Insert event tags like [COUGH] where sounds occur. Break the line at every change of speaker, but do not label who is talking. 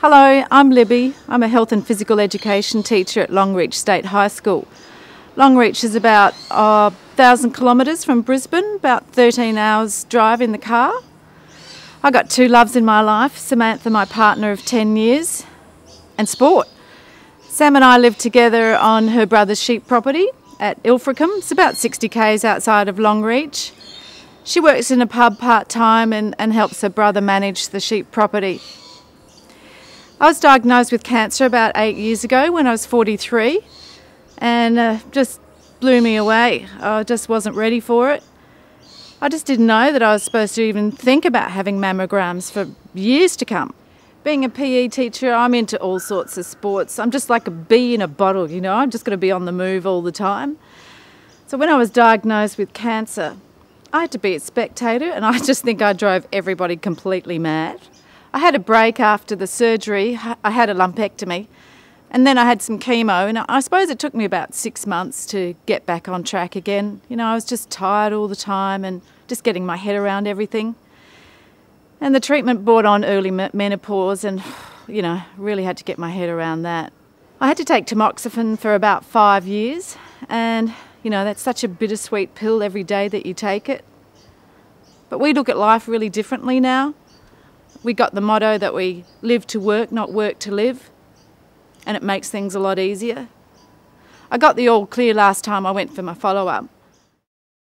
Hello, I'm Libby. I'm a health and physical education teacher at Longreach State High School. Longreach is about uh, 1,000 kilometres from Brisbane, about 13 hours drive in the car. I got two loves in my life Samantha, my partner of 10 years, and sport. Sam and I live together on her brother's sheep property at Ilfracombe. It's about 60 k's outside of Longreach. She works in a pub part time and, and helps her brother manage the sheep property. I was diagnosed with cancer about eight years ago when I was 43 and uh, just blew me away. I just wasn't ready for it. I just didn't know that I was supposed to even think about having mammograms for years to come. Being a PE teacher, I'm into all sorts of sports. I'm just like a bee in a bottle, you know, I'm just going to be on the move all the time. So when I was diagnosed with cancer, I had to be a spectator, and I [LAUGHS] just think I drove everybody completely mad. I had a break after the surgery. I had a lumpectomy. And then I had some chemo, and I suppose it took me about six months to get back on track again. You know, I was just tired all the time and just getting my head around everything. And the treatment brought on early menopause, and, [SIGHS] you know, really had to get my head around that. I had to take tamoxifen for about five years, and, you know, that's such a bittersweet pill every day that you take it. But we look at life really differently now we got the motto that we live to work, not work to live, and it makes things a lot easier. I got the all clear last time I went for my follow up,